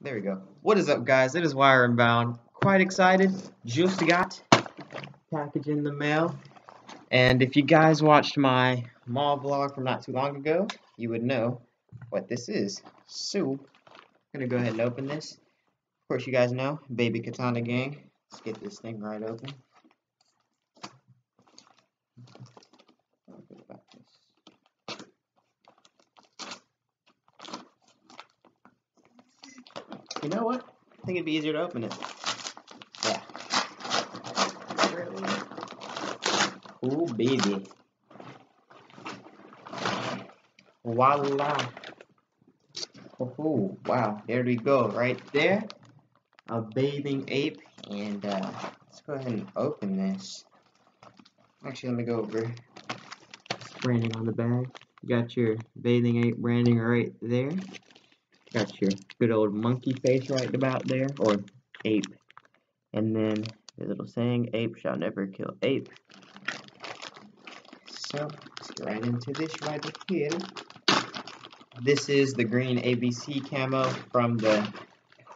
There we go. What is up, guys? It is Wire and Bound. Quite excited. Just got package in the mail. And if you guys watched my mall vlog from not too long ago, you would know what this is. So, I'm gonna go ahead and open this. Of course, you guys know, Baby Katana Gang. Let's get this thing right open. You know what? I think it'd be easier to open it. Yeah. Ooh, baby. Voila. Oh, wow. There we go. Right there. A bathing ape. And uh, let's go ahead and open this. Actually, let me go over branding on the bag. You got your bathing ape branding right there. Got your good old monkey face right about there, or ape. And then the little saying, ape shall never kill ape. So, let's right into this right here. This is the green ABC camo from the,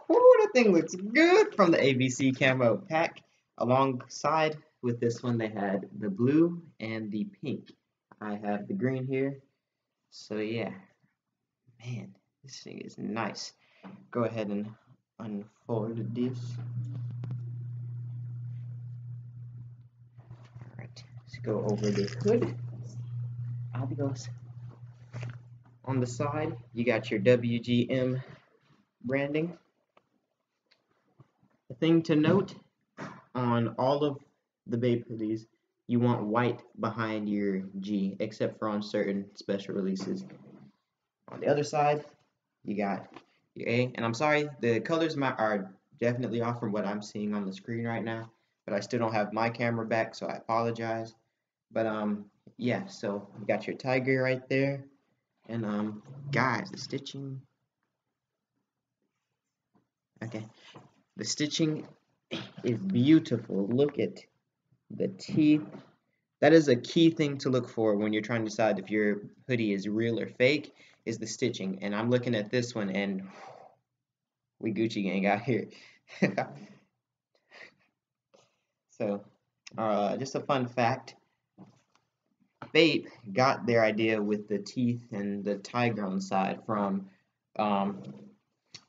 oh, that thing looks good, from the ABC camo pack. Alongside with this one, they had the blue and the pink. I have the green here. So yeah, man, this thing is nice. Go ahead and unfold this. Alright, let's go over the hood. Adios. On the side, you got your WGM branding. The thing to note on all of the hoodies, you want white behind your G, except for on certain special releases. On the other side, you got your A. And I'm sorry, the colors are definitely off from what I'm seeing on the screen right now. But I still don't have my camera back, so I apologize. But um, yeah, so you got your tiger right there. And um, guys, the stitching. Okay, the stitching is beautiful. Look at the teeth. That is a key thing to look for when you're trying to decide if your hoodie is real or fake is the stitching. And I'm looking at this one and we Gucci gang out here. so, uh, just a fun fact. Bape got their idea with the teeth and the tiger on the side from um,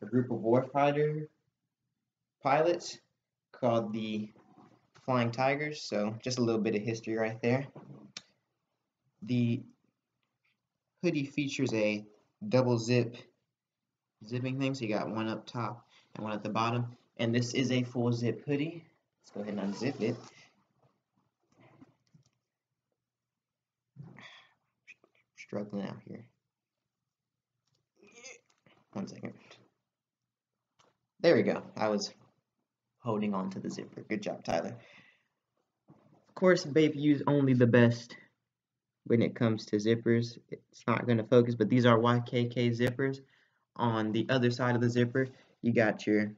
a group of warfighter pilots called the Flying Tigers. So, just a little bit of history right there. The hoodie features a double zip zipping thing. So you got one up top and one at the bottom. And this is a full zip hoodie. Let's go ahead and unzip it. Struggling out here. One second. There we go. I was holding on to the zipper. Good job, Tyler. Of course, Bape use only the best when it comes to zippers. It's not going to focus, but these are YKK zippers. On the other side of the zipper, you got your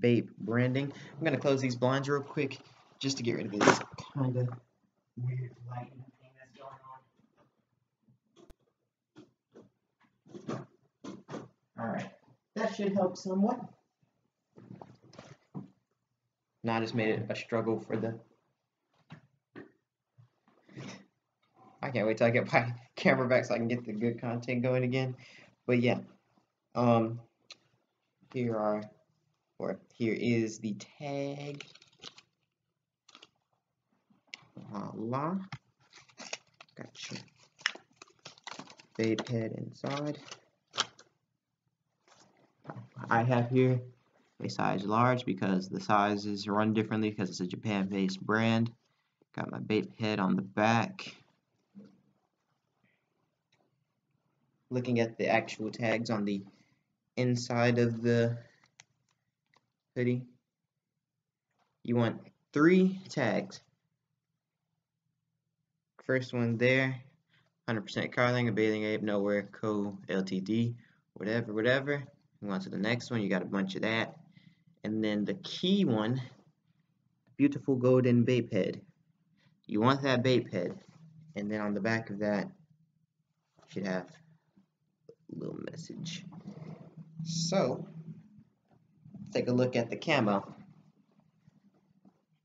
Bape branding. I'm going to close these blinds real quick just to get rid of this kind of weird lighting thing that's going on. Alright, that should help somewhat. Now I just made it a struggle for the I can't wait till I get my camera back so I can get the good content going again. But yeah, um, here are, or here is the tag. Voila. Gotcha. Bape head inside. I have here a size large because the sizes run differently because it's a Japan-based brand. Got my Bape head on the back. looking at the actual tags on the inside of the hoodie, you want three tags. First one there, 100% Carling, a bathing ape, nowhere, co, LTD, whatever, whatever. Move on to the next one, you got a bunch of that. And then the key one, beautiful golden Bape head. You want that Bape head. And then on the back of that, you should have a little message. So, take a look at the camo.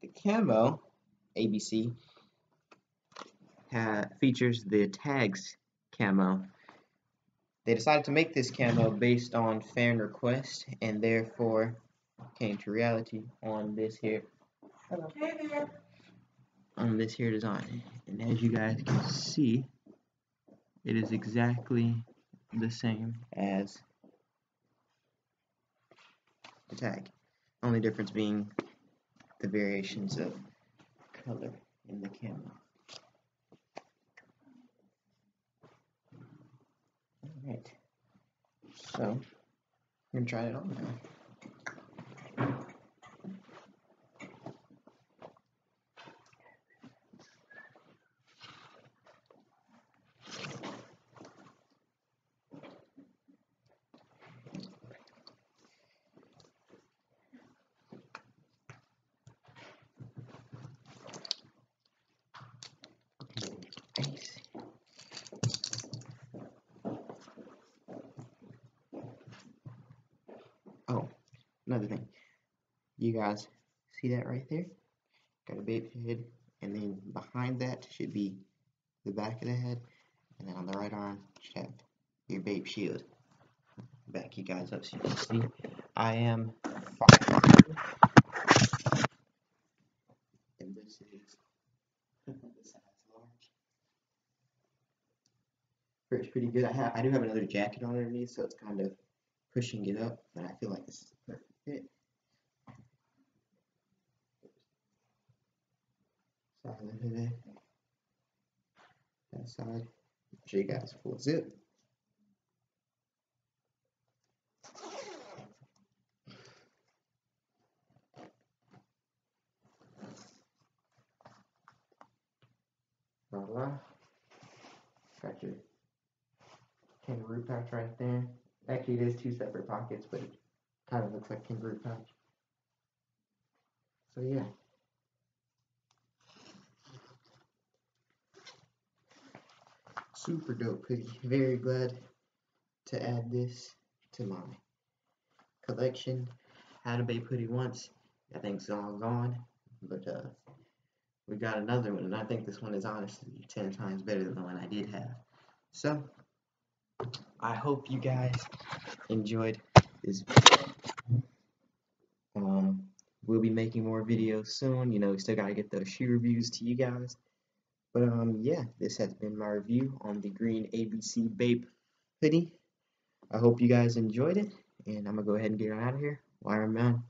The camo ABC features the tags camo. They decided to make this camo based on fan request and therefore came to reality on this here on this here design. And as you guys can see, it is exactly the same as the tag. Only difference being the variations of color in the camera. Alright, so I'm going to try it on now. Oh, another thing. You guys see that right there? Got a bape head, and then behind that should be the back of the head, and then on the right arm should have your bape shield. Back you guys up so you can see. I am and this is large. Fits pretty good. I have I do have another jacket on underneath, so it's kind of pushing it up, but I feel like this is perfect Side of hood. That side. You guys full zip. Voila. Got your kangaroo pouch right there. Actually, it is two separate pockets, but it kind of looks like kangaroo pouch. So yeah. Super dope hoodie. Very glad to add this to my collection. Had a Bape hoodie once. I think it's all gone. But uh, we got another one, and I think this one is honestly 10 times better than the one I did have. So, I hope you guys enjoyed video. Um, we'll be making more videos soon. You know, we still got to get those shoe reviews to you guys. But, um, yeah, this has been my review on the green ABC Bape hoodie. I hope you guys enjoyed it, and I'm to go ahead and get out of here. Wire man.